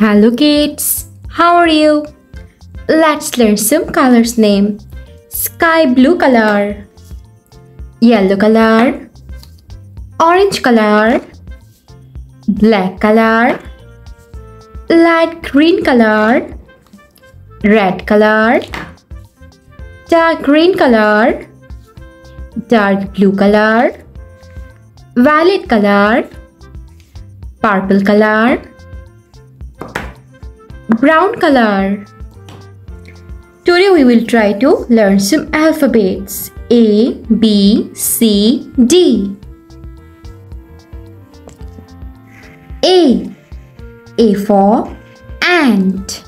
Hello kids, how are you? Let's learn some colors name. Sky blue color, yellow color, orange color, black color, light green color, red color, dark green color, dark blue color, violet color, purple color, brown color. Today we will try to learn some alphabets A, B, C, D. A. A for ant.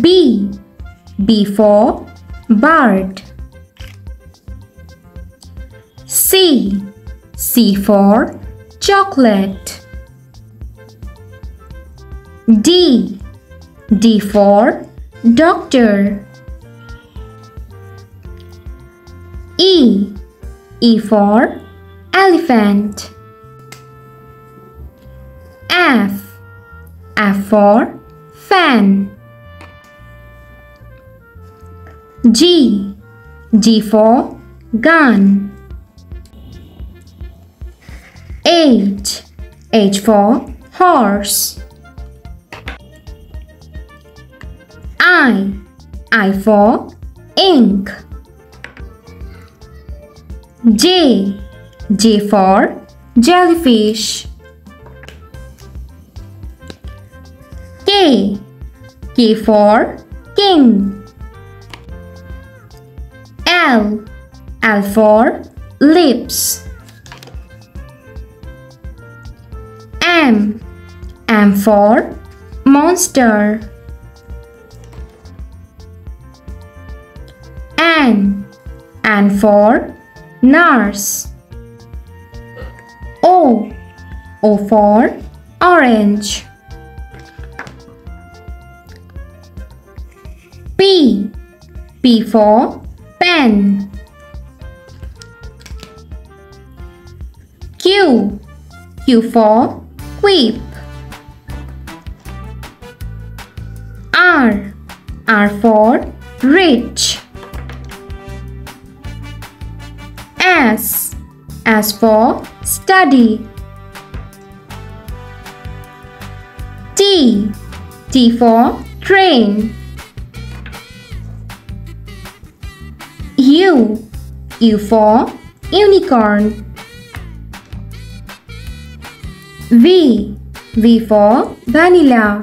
B. B for bird. C. C for chocolate. D. D for doctor. E. E for elephant. F. F for fan. G. G for gun. H. H for horse. I. I for ink. J. J for jellyfish. K. K for king. L. L for lips. M. M for monster. N. N for nurse. O. O for orange. P. P for pen. Q. Q for quip. R. R for rich. S. S for study. T. T for train. U. U for unicorn. V. V for vanilla.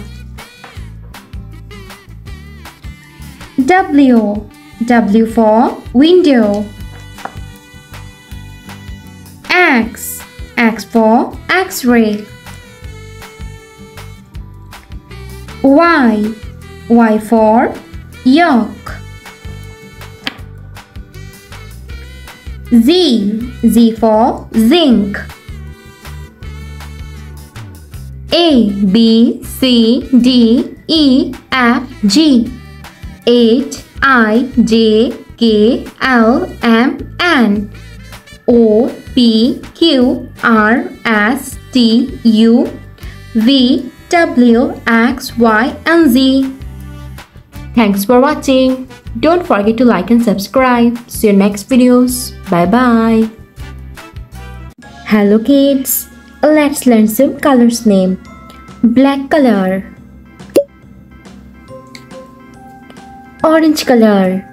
W. W for window. X. X for X-ray. Y. Y for yolk. Z. Z for zinc. A, B, C, D, E, F, G. H, I, J, K, L, M, N. O, P, Q, R, S, T, U, V, W, X, Y, and Z. Thanks for watching. Don't forget to like and subscribe. See you next videos. Bye bye. Hello kids. Let's learn some colors name. Black color. Orange color.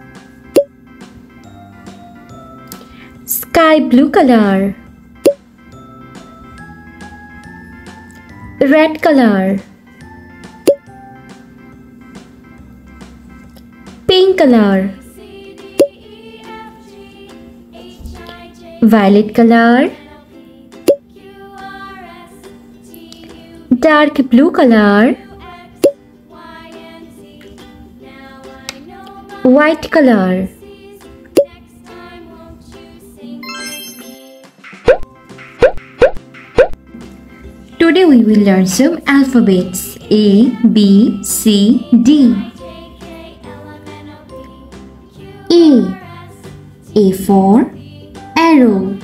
Sky blue color. Red color. Pink color. Violet color. Dark blue color. White color. We will learn some alphabets A, B, C, D. A. A for arrow.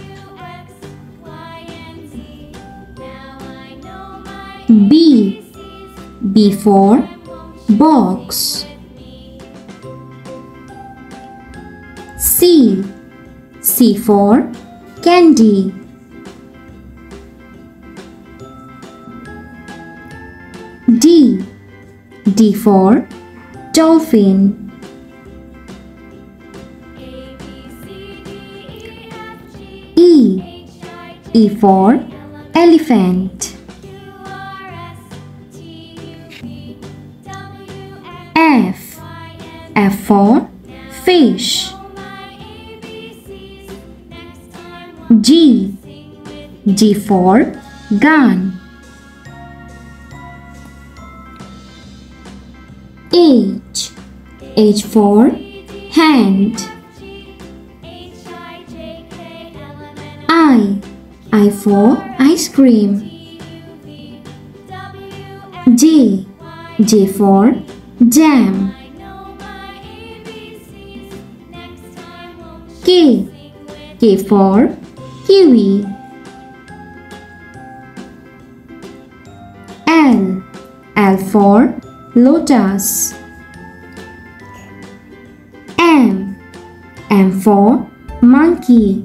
B. B for box. C. C for candy. D for dolphin. E. E for elephant. F. F for fish. G. G for gun. H. H for hand. I. I for ice cream. J. J for jam. K. K for kiwi. L. L for lotus. M. M for monkey.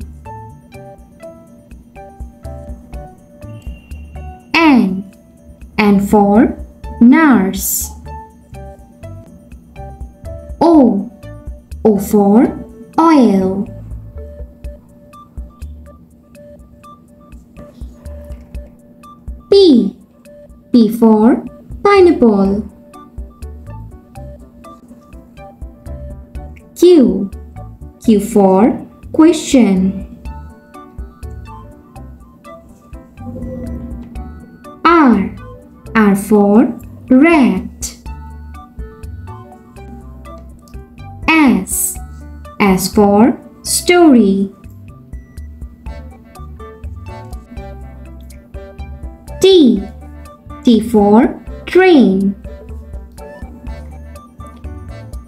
N. N for nurse. O. O for oil. P. P for pineapple. Q. Q for question. R. R for rat. S. S for story. T. T for train.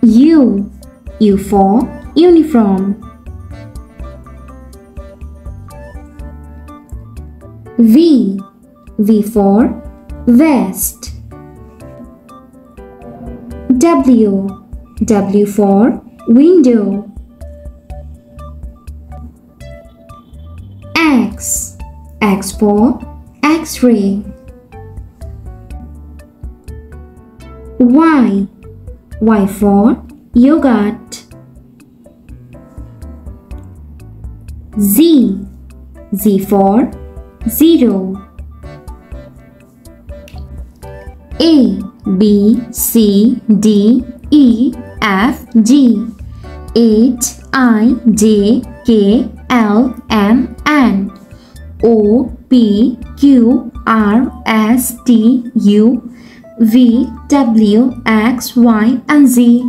U. U for uniform. V. V for vest. W. W for window. X. X for X-ray. Y. Y for yogurt. Z. Z for zero. A B C D E F G H I J K L M N O P Q R S T U V W X Y and Z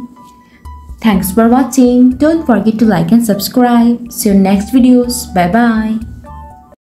Thanks for watching. Don't forget to like and subscribe. See you next videos. Bye bye.